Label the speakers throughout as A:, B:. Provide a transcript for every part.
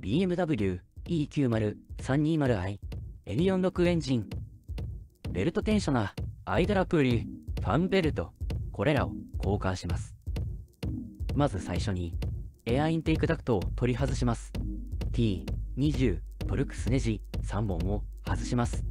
A: BMW E90-320i エビ46エンジン。ベルトテンショナーアイドラプーリファンベルトこれらを交換します。まず最初にエアインテークダクトを取り外します。T20 トルクスネジ3本を外します。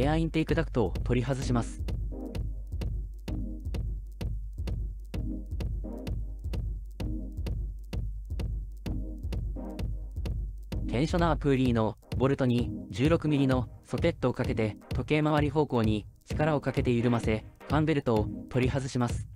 A: エアインテークダクトを取り外します。テンショナープーリーのボルトに16ミリのソケットをかけて時計回り方向に力をかけて緩ませファンベルトを取り外します。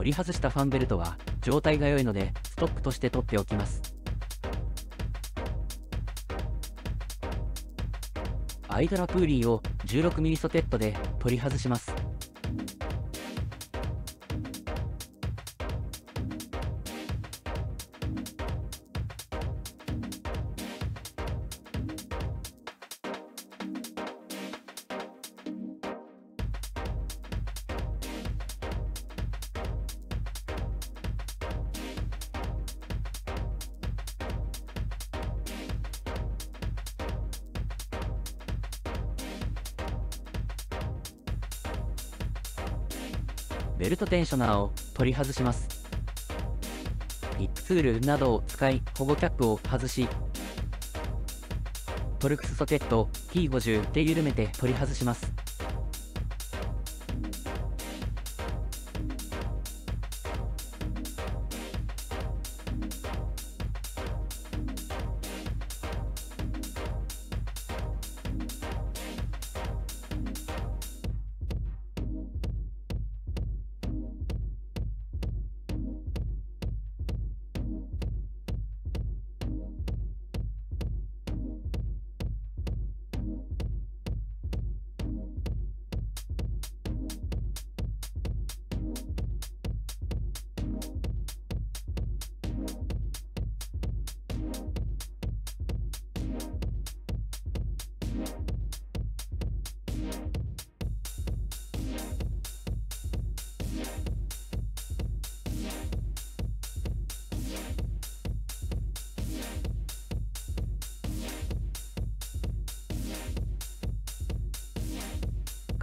A: 取り外したファンベルトは状態が良いのでストックとして取っておきます。アイドラプーリーを 16mm ソケットで取り外します。ベルトテンショナーを取り外します。リップツールなどを使い保護キャップを外しトルクスソケット T50 で緩めて取り外します。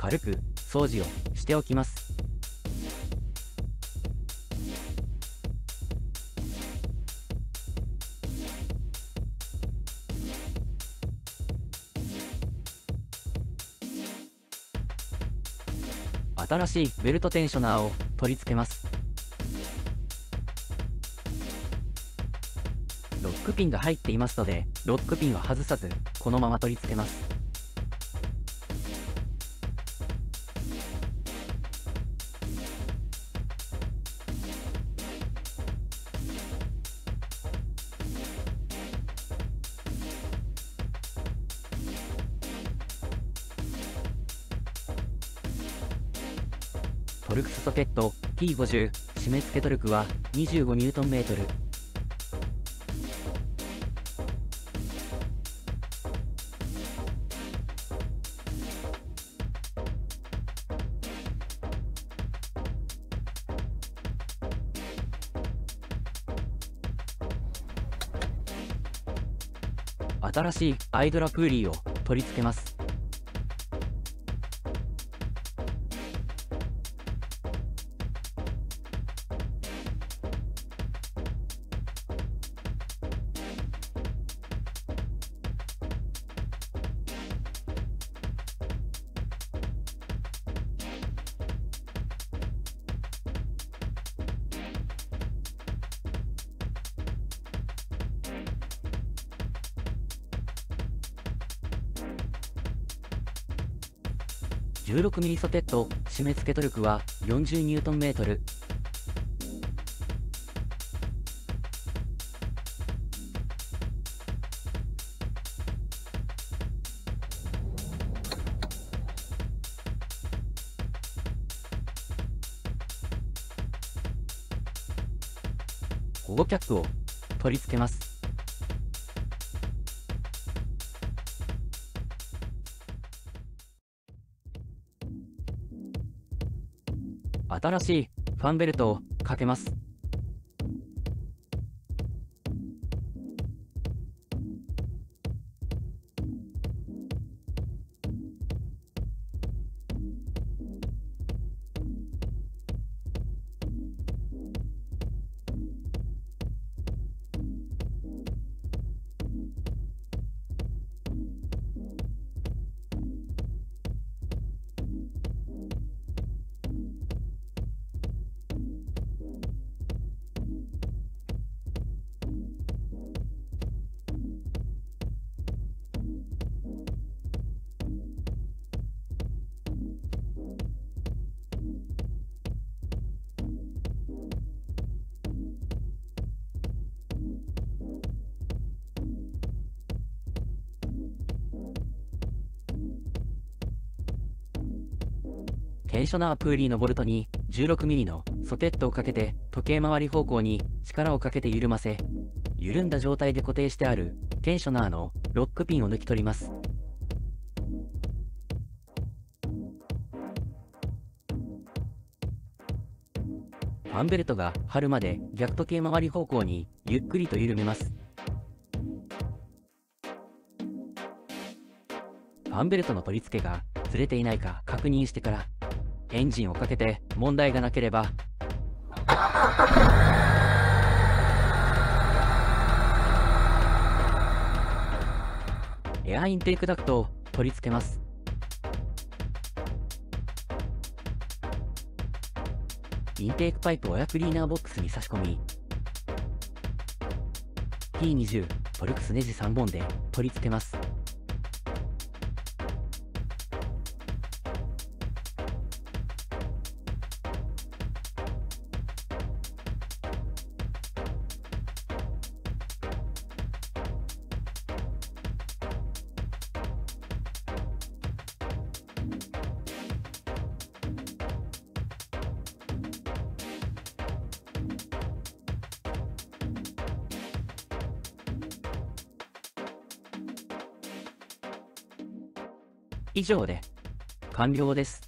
A: 軽く掃除をしておきます。新しいベルトテンショナーを取り付けます。ロックピンが入っていますのでロックピンは外さずこのまま取り付けます。トルクスソケット T50 締め付けトルクは 25Nm 新しいアイドラプーリーを取り付けます。16ミリソケット締め付けトルクは40ニュートンメートル。保護キャップを取り付けます。新しいファンベルトをかけます。テンショナープーリーのボルトに 16mm のソケットをかけて時計回り方向に力をかけて緩ませ、緩んだ状態で固定してあるテンショナーのロックピンを抜き取ります。ファンベルトが張るまで逆時計回り方向にゆっくりと緩めます。ファンベルトの取り付けがずれていないか確認してからエンジンをかけて問題がなければ。エアインテークダクトを取り付けます。インテークパイプをエアクリーナーボックスに差し込み。P20 トルクスネジ3本で取り付けます。以上で完了です。